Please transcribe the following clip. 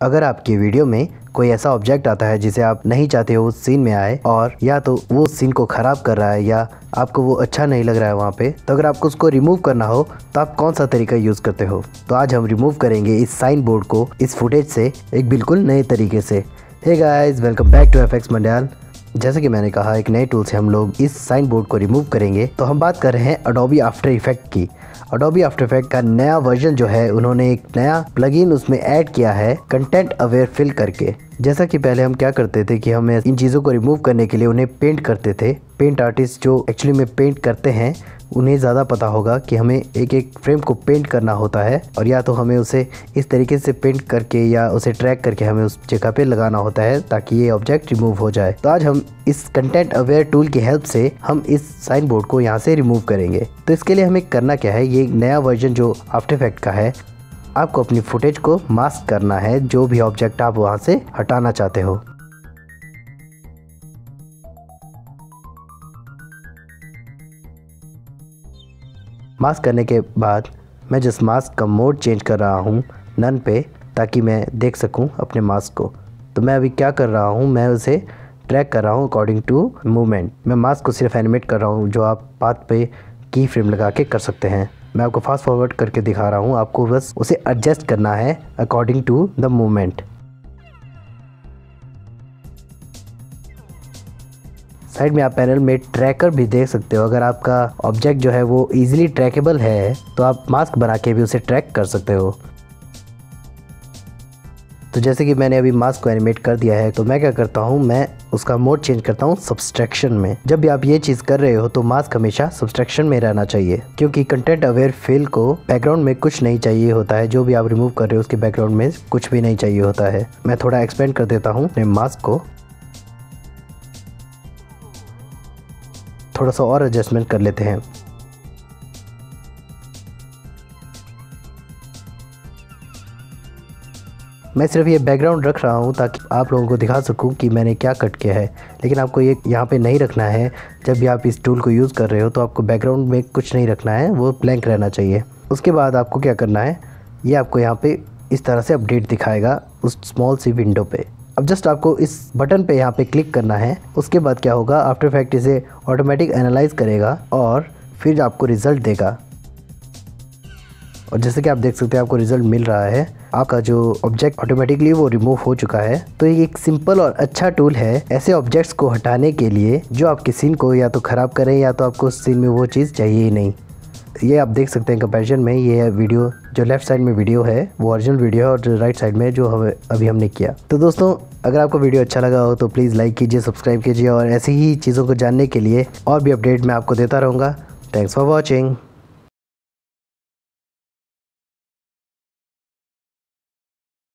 अगर आपकी वीडियो में कोई ऐसा ऑब्जेक्ट आता है जिसे आप नहीं चाहते हो उस सीन में आए और या तो वो सीन को ख़राब कर रहा है या आपको वो अच्छा नहीं लग रहा है वहाँ पे तो अगर आपको उसको रिमूव करना हो तो आप कौन सा तरीका यूज़ करते हो? तो आज हम रिमूव करेंगे इस साइन बोर्ड को, इस फुटेज से, एक बिल्कुल नए तरीके से। Hey guys welcome back to F X जैसे कि मैंने कहा, एक नए टूल से हम लोग इस साइन बोर्ड को रिमूव करेंगे। तो हम बात कर रहे हैं अडोबी आफ्टर इफ़ेक्ट की। अडोबी आफ्टर इफ़ेक्ट का नया वर्जन जो है, उन्होंने एक नया प्लगइन उसमें ऐड किया है कंटेंट अवेयर फिल करके। जैसा कि पहले हम क्या करते थे कि हमें इन चीज़ों को रिमूव करने के लिए उन्हें पेंट करते थे। पेंट आर्टिस्ट जो एक्चुअली में पेंट करते हैं, उन्हें ज़्यादा पता होगा कि हमें एक एक फ्रेम को पेंट करना होता है और या तो हमें उसे इस तरीके से पेंट करके या उसे ट्रैक करके हमें उस जगह पे लगाना होता है ताकि ये ऑब्जेक्ट रिमूव हो जाए। तो आज हम इस कंटेंट अवेयर टूल की हेल्प से हम इस साइन बोर्ड को यहाँ से रिमूव करेंगे। तो इसके लिए हमें करना क्या है? ये नया वर्जन जो आफ्टर इफ़ेक्ट का है आपको अपनी फुटेज को मास्क करना है, जो भी ऑब्जेक्ट आप वहाँ से हटाना चाहते हो। मास्क करने के बाद मैं जिस मास्क का मोड चेंज कर रहा हूँ नन पे, ताकि मैं देख सकूँ अपने मास्क को। तो मैं अभी क्या कर रहा हूँ, मैं उसे ट्रैक कर रहा हूँ अकॉर्डिंग टू मूवमेंट मैं मास्क को सिर्फ़ एनिमेट कर रहा हूँ, जो आप पाथ पे की फ्रेम लगा के कर सकते हैं। मैं आपको फास्ट फॉरवर्ड करके दिखा रहा हूँ, आपको बस उसे एडजस्ट करना है according to the movement side में आप पैनल में ट्रैकर भी देख सकते हो। अगर आपका ऑब्जेक्ट जो है वो इजीली ट्रैकेबल है तो आप मास्क बना के भी उसे ट्रैक कर सकते हो। तो जैसे कि मैंने अभी मास्क को एनिमेट कर दिया है तो मैं क्या करता हूँ, मैं उसका मोड चेंज करता हूँ सब्सट्रैक्शन में। जब भी आप ये चीज़ कर रहे हो तो मास्क हमेशा सब्सट्रैक्शन में रहना चाहिए, क्योंकि कंटेंट अवेयर फिल को बैकग्राउंड में कुछ नहीं चाहिए होता है। जो भी आप रिमूव कर रहे हो, उसके बैकग्राउंड में कुछ भी नहीं चाहिए होता है। मैं थोड़ा एक्सपेंड कर देता हूँ अपने मास्क को। थोड़ा सा और एडजस्टमेंट कर लेते हैं। मैं सिर्फ़ ये बैकग्राउंड रख रहा हूँ ताकि आप लोगों को दिखा सकूँ कि मैंने क्या कट किया है। लेकिन आपको ये यहाँ पे नहीं रखना है। जब भी आप इस टूल को यूज़ कर रहे हो तो आपको बैकग्राउंड में कुछ नहीं रखना है। वो ब्लैंक रहना चाहिए। उसके बाद आपको क्या करना है? ये आपको यहाँ पर इस तरह से अपडेट दिखाएगा उस स्मॉल सी विंडो पर अब जस्ट आपको इस बटन पे यहाँ पे क्लिक करना है। उसके बाद क्या होगा? आफ्टर फैक्ट इसे ऑटोमेटिक एनालाइज करेगा और फिर आपको रिज़ल्ट देगा। और जैसे कि आप देख सकते हैं, आपको रिज़ल्ट मिल रहा है। आपका जो ऑब्जेक्ट ऑटोमेटिकली वो रिमूव हो चुका है। तो ये एक सिंपल और अच्छा टूल है ऐसे ऑब्जेक्ट्स को हटाने के लिए जो आपके सीन को या तो ख़राब करें या तो आपको सीन में वो चीज़ चाहिए ही नहीं। ये आप देख सकते हैं कंपैरिजन में ये वीडियो जो लेफ़्ट साइड में वीडियो है, वो ओरिजिनल वीडियो है और राइट साइड में जो हमें अभी हमने किया। तो दोस्तों, अगर आपको वीडियो अच्छा लगा हो तो प्लीज़ लाइक कीजिए सब्सक्राइब कीजिए और ऐसी ही चीज़ों को जानने के लिए और भी अपडेट मैं आपको देता रहूँगा। Thanks for watching